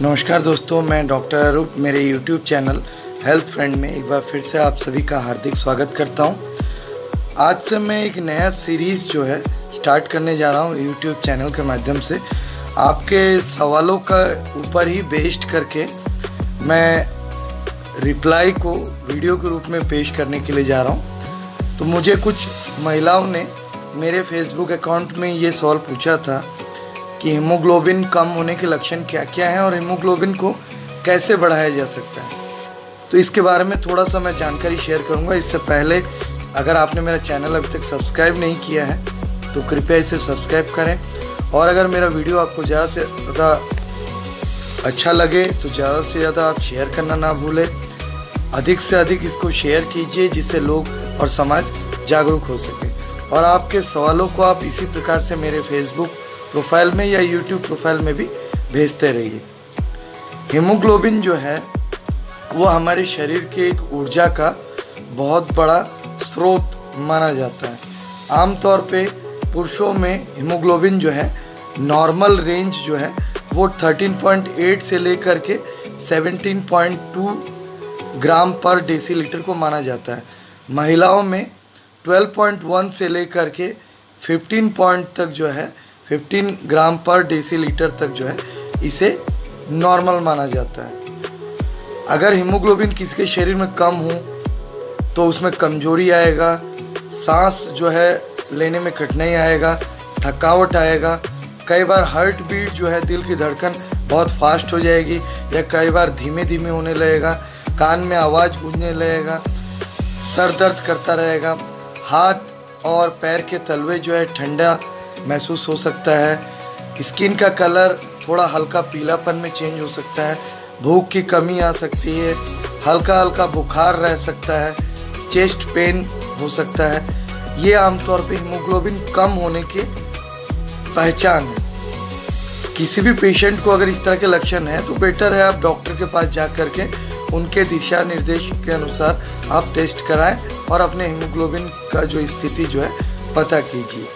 नमस्कार दोस्तों, मैं डॉक्टर अरूप, मेरे यूट्यूब चैनल हेल्थ फ्रेंड में एक बार फिर से आप सभी का हार्दिक स्वागत करता हूँ। आज से मैं एक नया सीरीज़ जो है, स्टार्ट करने जा रहा हूँ यूट्यूब चैनल के माध्यम से आपके सवालों का ऊपर ही बेस्ड करके मैं रिप्लाई को वीडियो के रूप में पेश करने के लिए जा रहा हूँ तो मुझे कुछ महिलाओं ने मेरे फेसबुक अकाउंट में ये सवाल पूछा था कि हीमोग्लोबिन कम होने के लक्षण क्या क्या हैं और हीमोग्लोबिन को कैसे बढ़ाया जा सकता है? तो इसके बारे में थोड़ा सा मैं जानकारी शेयर करूँगा। इससे पहले अगर आपने मेरा चैनल अभी तक सब्सक्राइब नहीं किया है तो कृपया इसे सब्सक्राइब करें। और अगर मेरा वीडियो आपको ज़्यादा से ज़्यादा अच्छा लगे तो ज़्यादा से ज़्यादा आप शेयर करना ना भूलें। अधिक से अधिक इसको शेयर कीजिए, जिससे लोग और समाज जागरूक हो सके। और आपके सवालों को आप इसी प्रकार से मेरे फेसबुक प्रोफ़ाइल में या यूट्यूब प्रोफ़ाइल में भी भेजते रहिए। हीमोग्लोबिन जो है, वो हमारे शरीर के एक ऊर्जा का बहुत बड़ा स्रोत माना जाता है। आमतौर पे पुरुषों में हीमोग्लोबिन जो है, नॉर्मल रेंज जो है, वो 13.8 से लेकर के 17.2 ग्राम पर डेसीलीटर को माना जाता है। महिलाओं में 12.1 से लेकर के 15 पॉइंट तक जो है 15 ग्राम पर डेसीलीटर तक जो है, इसे नॉर्मल माना जाता है। अगर हीमोग्लोबिन किसी के शरीर में कम हो तो उसमें कमज़ोरी आएगा, सांस जो है लेने में कठिनाई आएगा, थकावट आएगा, कई बार हार्ट बीट जो है दिल की धड़कन बहुत फास्ट हो जाएगी, या कई बार धीमे धीमे होने लगेगा, कान में आवाज़ गूंजने लगेगा, सर दर्द करता रहेगा, हाथ और पैर के तलवे जो है ठंडा महसूस हो सकता है स्किन का कलर थोड़ा हल्का पीलापन में चेंज हो सकता है, भूख की कमी आ सकती है हल्का हल्का बुखार रह सकता है, चेस्ट पेन हो सकता है। ये आमतौर पे हीमोग्लोबिन कम होने के पहचान है। किसी भी पेशेंट को अगर इस तरह के लक्षण हैं तो बेटर है आप डॉक्टर के पास जा कर के उनके दिशा निर्देश के अनुसार आप टेस्ट कराएँ और अपने हीमोग्लोबिन का जो स्थिति जो है, पता कीजिए।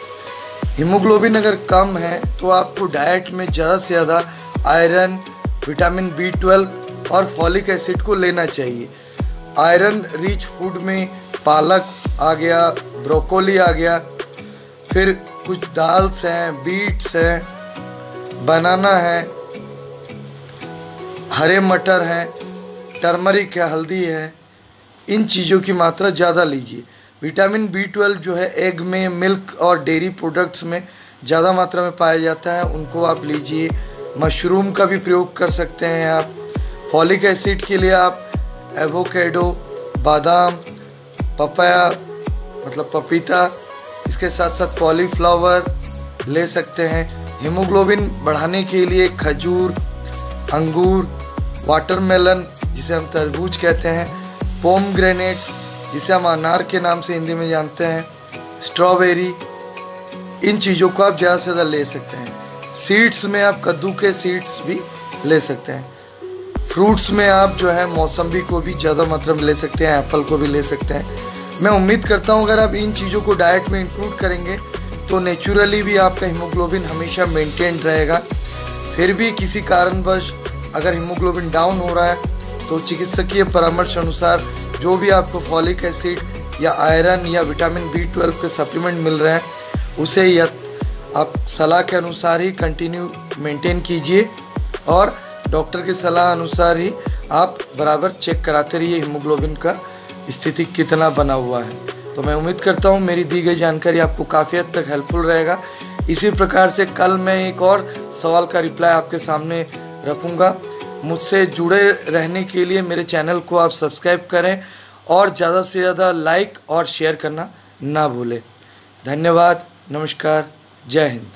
हीमोग्लोबिन अगर कम है तो आपको डाइट में ज़्यादा से ज़्यादा आयरन विटामिन बी ट्वेल्व और फॉलिक एसिड को लेना चाहिए। आयरन रिच फ़ूड में पालक आ गया ब्रोकोली आ गया, फिर कुछ दाल्स हैं बीट्स हैं बनाना है, हरे मटर हैं टर्मरिक है, हल्दी है, इन चीज़ों की मात्रा ज़्यादा लीजिए। विटामिन बी ट्वेल्व जो है एग में मिल्क और डेयरी प्रोडक्ट्स में ज़्यादा मात्रा में पाया जाता है। उनको आप लीजिए। मशरूम का भी प्रयोग कर सकते हैं आप। फॉलिक एसिड के लिए आप एवोकेडो बादाम पपाया मतलब पपीता इसके साथ साथ कॉलीफ्लावर ले सकते हैं। हीमोग्लोबिन बढ़ाने के लिए खजूर, अंगूर वाटरमेलन जिसे हम तरबूज कहते हैं पोम ग्रेनेट जिसे हम अनार के नाम से हिंदी में जानते हैं स्ट्रॉबेरी इन चीज़ों को आप ज़्यादा से ज़्यादा ले सकते हैं। सीड्स में आप कद्दू के सीड्स भी ले सकते हैं। फ्रूट्स में आप जो है मौसम्बी को भी ज़्यादा मात्रा में ले सकते हैं एप्पल को भी ले सकते हैं। मैं उम्मीद करता हूँ, अगर आप इन चीज़ों को डाइट में इंक्लूड करेंगे तो नेचुरली भी आपका हीमोग्लोबिन हमेशा मेंटेन रहेगा। फिर भी किसी कारणवश अगर हीमोग्लोबिन डाउन हो रहा है तो चिकित्सकीय परामर्श अनुसार जो भी आपको फॉलिक एसिड या आयरन या विटामिन बी ट्वेल्व के सप्लीमेंट मिल रहे हैं, उसे या आप सलाह के अनुसार ही कंटिन्यू मेंटेन कीजिए और डॉक्टर की सलाह अनुसार ही आप बराबर चेक कराते रहिए हीमोग्लोबिन का स्थिति कितना बना हुआ है। तो मैं उम्मीद करता हूँ मेरी दी गई जानकारी आपको काफ़ी हद तक हेल्पफुल रहेगा। इसी प्रकार से कल मैं एक और सवाल का रिप्लाई आपके सामने रखूँगा। मुझसे जुड़े रहने के लिए मेरे चैनल को आप सब्सक्राइब करें और ज़्यादा से ज़्यादा लाइक और शेयर करना ना भूलें। धन्यवाद, नमस्कार, जय हिंद।